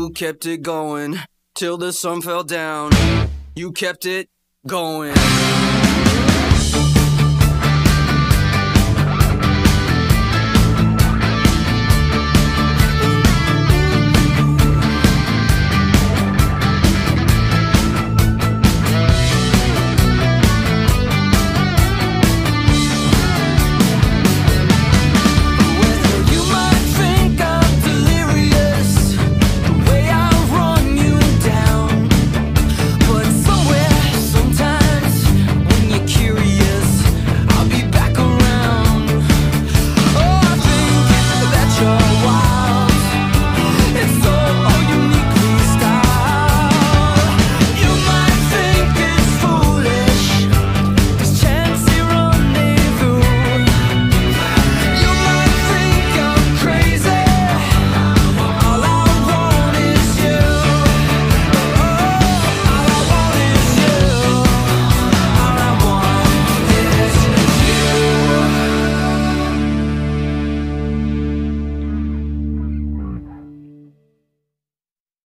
You kept it going till the sun fell down. You kept it going.